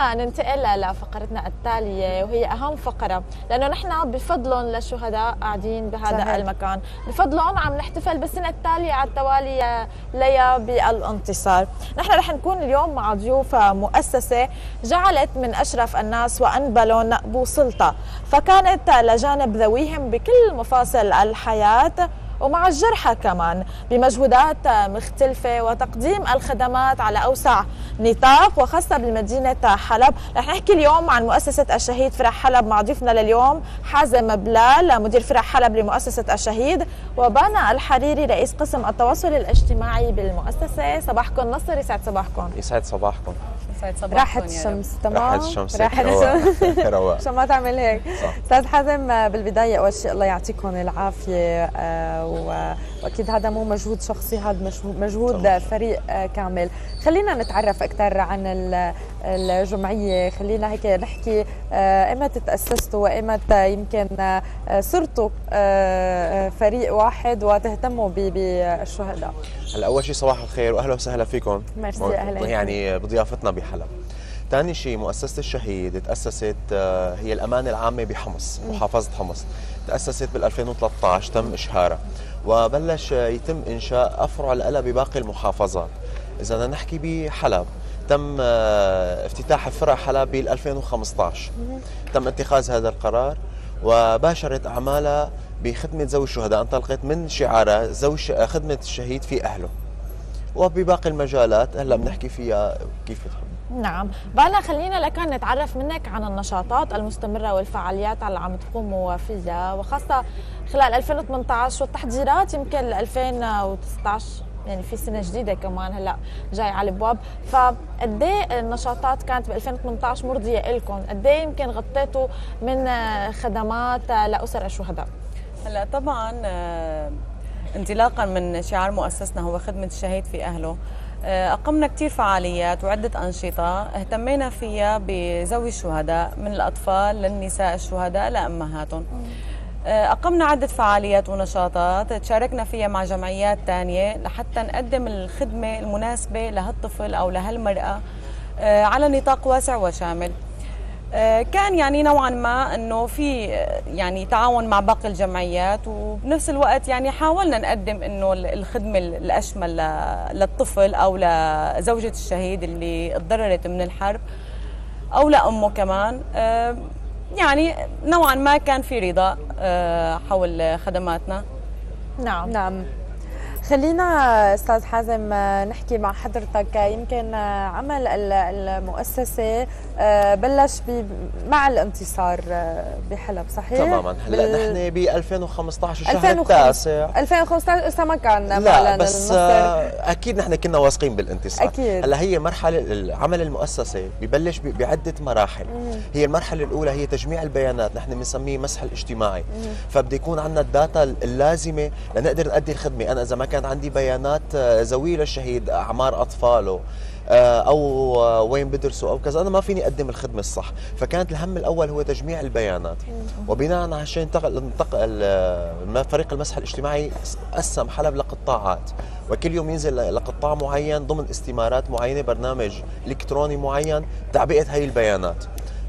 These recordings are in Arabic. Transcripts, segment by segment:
ننتقل لفقرتنا التالية وهي أهم فقرة لأنه نحن بفضلهم للشهداء قاعدين بهذا صحيح. المكان. بفضلهم عم نحتفل بالسنة التالية على التوالي ليا بالانتصار. نحن رح نكون اليوم مع ضيوف مؤسسة جعلت من أشرف الناس وأنبلهم بوسلطة. فكانت لجانب ذويهم بكل مفاصل الحياة ومع الجرحى كمان بمجهودات مختلفة وتقديم الخدمات على أوسع نطاق وخاصة بمدينة حلب. رح نحكي اليوم عن مؤسسة الشهيد فرح حلب مع ضيفنا لليوم حازم بلال مدير فرح حلب لمؤسسة الشهيد وبانا الحريري رئيس قسم التواصل الاجتماعي بالمؤسسة. صباحكم نصر يسعد صباحكم. يسعد صباحكم. صباحكم راحت الشمس تمام؟ راحت الشمس راحت الشمس. عشان ما تعمل هيك. أستاذ حازم بالبداية أول شيء الله يعطيكم العافية آه، وأكيد هذا مو مجهود شخصي هذا مجهود فريق آه، كامل. خلينا نتعرف أكثر عن الجمعية. خلينا هيك نحكي آه، ايمتى تاسستوا وايمتى يمكن صرتوا فريق واحد وتهتموا بالشهداء. هلا أول شيء صباح الخير واهلا وسهلا فيكم. ميرسي أهلا يعني بضيافتنا بحلب. ثاني شيء مؤسسة الشهيد تأسست آه، هي الأمانة العامة بحمص محافظة حمص. تأسست بال 2013 تم إشهارها. وبلش يتم إنشاء أفرع لها بباقي المحافظات. إذا بدنا نحكي بحلب تم آه، افتتاح فرع حلب بال 2015 تم اتخاذ هذا القرار وباشرت أعمالها بخدمة ذوي الشهداء. انطلقت من شعارها زوج خدمة الشهيد في أهله. وبباقي المجالات هلا بنحكي فيها كيف تحب نعم. بانا خلينا لكان نتعرف منك عن النشاطات المستمرة والفعاليات اللي عم تقوموا فيها وخاصة خلال 2018 والتحضيرات يمكن ل 2019 يعني في سنة جديدة كمان هلأ جاي على الابواب فقد إيه النشاطات كانت ب 2018 مرضية لكم قد إيه يمكن غطيتوا من خدمات لأسر الشهداء؟ هلأ طبعا آه، انطلاقا من شعار مؤسسنا هو خدمة الشهيد في أهله. آه، أقمنا كثير فعاليات وعدة أنشطة اهتمينا فيها بذوي الشهداء من الأطفال للنساء الشهداء لأمهاتهم. أقمنا عدة فعاليات ونشاطات تشاركنا فيها مع جمعيات تانية لحتى نقدم الخدمة المناسبة لهالطفل أو لهالمرأة على نطاق واسع وشامل. آه، كان يعني نوعا ما إنه في آه، يعني تعاون مع باقي الجمعيات وبنفس الوقت يعني حاولنا نقدم إنه الخدمة الأشمل للطفل أو لزوجة الشهيد اللي تضررت من الحرب أو لأمه كمان. آه، يعني نوعا ما كان في رضا حول خدماتنا. نعم. نعم. خلينا أستاذ حازم نحكي مع حضرتك. يمكن عمل المؤسسة آه، بلش مع الانتصار آه، بحلب صحيح؟ تماما. هلأ بال... نحن ب 2015 الشهر التاسع. 2015 لسه ما كان لا بس. آه، أكيد نحن كنا واثقين بالانتصار. أكيد. هلأ هي مرحلة عمل المؤسسه ببلش بعدة مراحل. مم. هي المرحلة الأولى هي تجميع البيانات نحن بنسميه مسح الاجتماعي. فبده يكون عندنا الداتا اللازمة لنقدر نؤدي الخدمة. أنا إذا ما كان عندي بيانات ذويه للشهيد أعمار أطفاله آه، أو وين بدرسوا أو كذا أنا ما فيني أقدم الخدمة الصح. فكانت الهم الأول هو تجميع البيانات. وبناء على هالشيء انتقل فريق المسح الاجتماعي قسم حلب لقطاعات. وكل يوم ينزل لقطاع معين ضمن استمارات معينة برنامج إلكتروني معين تعبئة هي البيانات.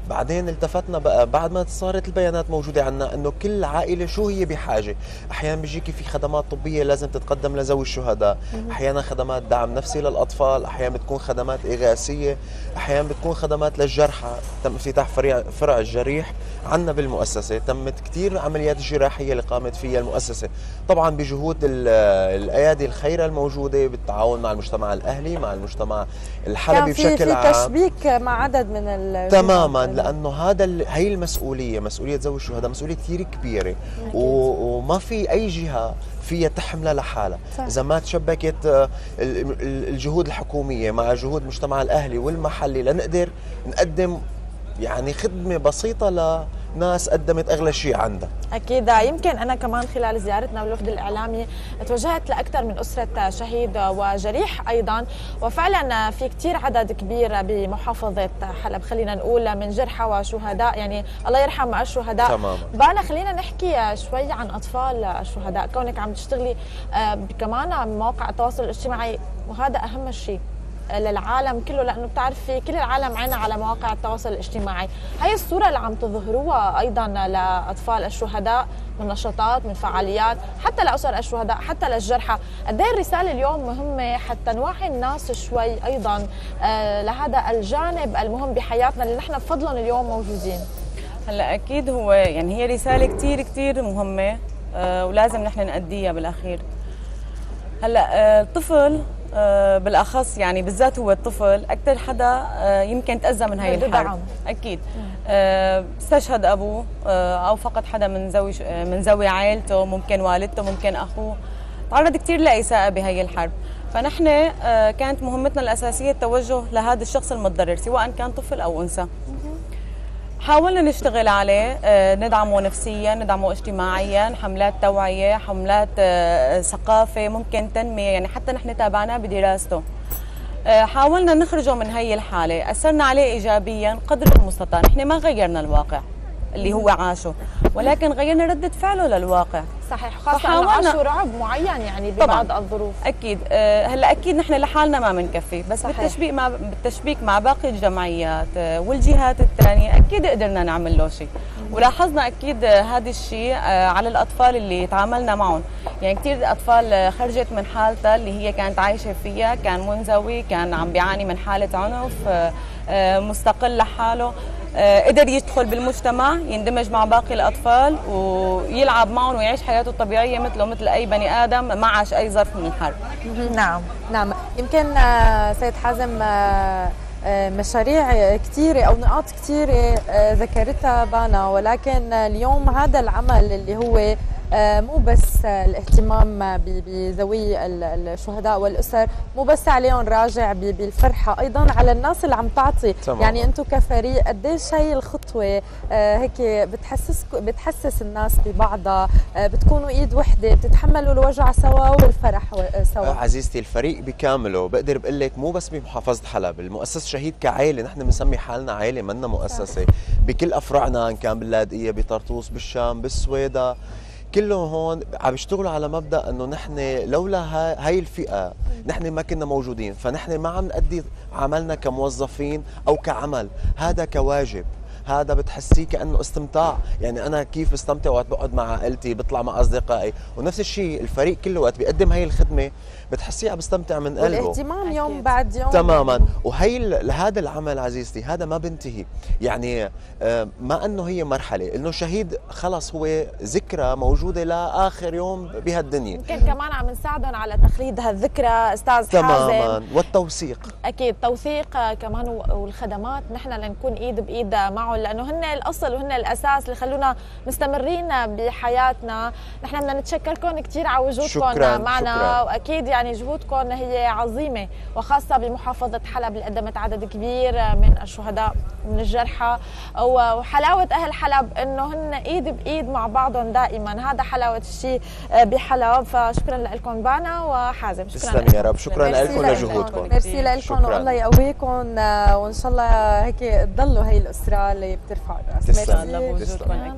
بعدين التفتنا بقى بعد ما صارت البيانات موجودة عندنا إنه كل عائلة شو هي بحاجة؟ أحيانا بيجيكي في خدمات طبية لازم تتقدم لذوي الشهداء. أحيانا خدمات دعم نفسي للأطفال أحيانا بتكون خدمات إغاثية أحيانا بتكون خدمات للجرحى. تم افتتاح فرع فرع الجريح عندنا بالمؤسسة. تمت كثير عمليات جراحية اللي قامت فيها المؤسسة. طبعا بجهود الأيادي الخيرة الموجودة بالتعاون مع المجتمع الأهلي مع المجتمع الحلبي بشكل عام. في تشبيك مع عدد من تماما. لأنه هذا هي المسؤولية مسؤولية ذوي الشهداء مسؤولية كثير كبيرة. وما في أي جهة فيها تحملها لحالها. إذا ما تشبكت آه، الجهود الحكومية مع جهود المجتمع الأهلي والمحلي لنقدر نقدم يعني خدمة بسيطة ناس قدمت أغلى شيء عندها. أكيد. يمكن أنا كمان خلال زيارتنا بالوفد الإعلامي توجهت لأكثر من أسرة شهيد وجريح أيضا. وفعلا في كثير عدد كبير بمحافظة حلب. خلينا نقول من جرحى وشهداء يعني الله يرحم الشهداء. تماما. بانا خلينا نحكي شوي عن أطفال الشهداء. كونك عم تشتغلي آه، كمان بمواقع التواصل الاجتماعي وهذا أهم شيء. للعالم كله لأنه بتعرفي كل العالم عنا على مواقع التواصل الاجتماعي. هاي الصورة اللي عم تظهروها أيضا لأطفال الشهداء من نشاطات من فعاليات حتى لأسر الشهداء حتى للجرحى. قد إيه الرسالة اليوم مهمة حتى نوعي الناس شوي أيضا آه، لهذا الجانب المهم بحياتنا اللي نحن بفضلهم اليوم موجودين. هلأ أكيد هو يعني هي رسالة كثير كثير مهمة آه، ولازم نحن نأديها بالأخير. هلأ آه، الطفل بالأخص يعني بالذات هو الطفل أكثر حدا يمكن تأذى من هاي الحرب أكيد. استشهد أبوه أو فقد حدا من ذوي من ذوي عائلته ممكن والدته ممكن أخوه. تعرض كثير لإساءة بهي الحرب. فنحن كانت مهمتنا الأساسية التوجه لهذا الشخص المتضرر سواء كان طفل أو أنثى. حاولنا نشتغل عليه آه، ندعمه نفسيا ندعمه اجتماعيا حملات توعية حملات آه، ثقافة ممكن تنمية يعني حتى نحن تابعناه بدراسته. آه، حاولنا نخرجه من هي الحالة. أثرنا عليه إيجابيا قدر المستطاع. نحن ما غيرنا الواقع اللي هو عاشه. ولكن غيرنا ردة فعله للواقع. صحيح خاصة عاشوا رعب معين يعني ببعض طبعاً. الظروف. أكيد. أه هلا أكيد نحن لحالنا ما بنكفي بس صحيح. بالتشبيك مع بالتشبيك مع باقي الجمعيات أه والجهات الثانية أكيد قدرنا نعمل له شيء. ولاحظنا أكيد هذا الشيء على الأطفال اللي تعاملنا معهم. يعني كثير أطفال خرجت من حالتها اللي هي كانت عايشة فيها كان منزوي كان عم بيعاني من حالة عنف آه، مستقل لحاله. آه، قدر يدخل بالمجتمع يندمج مع باقي الأطفال ويلعب معهم ويعيش حياته الطبيعية مثله مثل أي بني آدم ما عاش أي ظرف من الحرب نعم نعم. يمكن آه، سيد حازم آه، مشاريع كثيرة أو نقاط كثيرة ذكرتها بانا ولكن اليوم هذا العمل اللي هو آه، مو بس الاهتمام بذوي الشهداء والأسر مو بس عليهم راجع بالفرحة أيضا على الناس اللي عم تعطي. تمام. يعني أنتم كفريق قديش هي الخطوة؟ آه، هيك بتحسس بتحسس الناس ببعضها آه، بتكونوا إيد وحدة بتتحملوا الوجع سوا والفرح سوا. عزيزتي الفريق بكامله. بقدر بقول لك مو بس بمحافظة حلب المؤسسه شهيد كعائله نحن بنسمي حالنا عائله منا مؤسسة. بكل افرعنا إن كان باللاذقيه بطرطوس بالشام بالسويدة. كلهم هون عم يشتغلوا على مبدأ إنه نحن لولا هاي الفئة نحن ما كنا موجودين فنحن ما عم نأدي عملنا كموظفين أو كعمل هذا كواجب. هذا بتحسيه كأنه استمتاع. يعني أنا كيف بستمتع وقت بقعد مع عائلتي بطلع مع أصدقائي. ونفس الشيء الفريق كله وقت بيقدم هي الخدمة بتحسيه عم بيستمتع من قلبه. والاهتمام يوم بعد يوم. تماما. وهي هذا العمل عزيزتي هذا ما بنتهي. يعني آه، ما إنه هي مرحلة إنه شهيد خلص هو ذكرى موجودة لآخر يوم بهالدنيا. يمكن كمان عم نساعدهم على تخليد هالذكرى أستاذ تماما. حازم والتوثيق. أكيد توثيق كمان والخدمات. نحن لنكون إيد بإيد معهم لأنه هن الأصل وهن الأساس اللي خلونا مستمرين بحياتنا. نحن بدنا نتشكركم كثير على وجودكم معنا شكرا. وأكيد يعني يعني جهودكم هي عظيمة وخاصة بمحافظة حلب اللي قدمت عدد كبير من الشهداء من الجرحى. وحلاوة أهل حلب إنه هن إيد بإيد مع بعضهم دائما. هذا حلاوة الشيء بحلب. فشكرا لكم بانا وحازم. شكرا تسلم يا رب. شكرا لكم لجهودكم. ميرسي لكم. والله يقويكم وإن شاء الله هيك تضلوا هي الأسرة ليبترفع الراس تسلم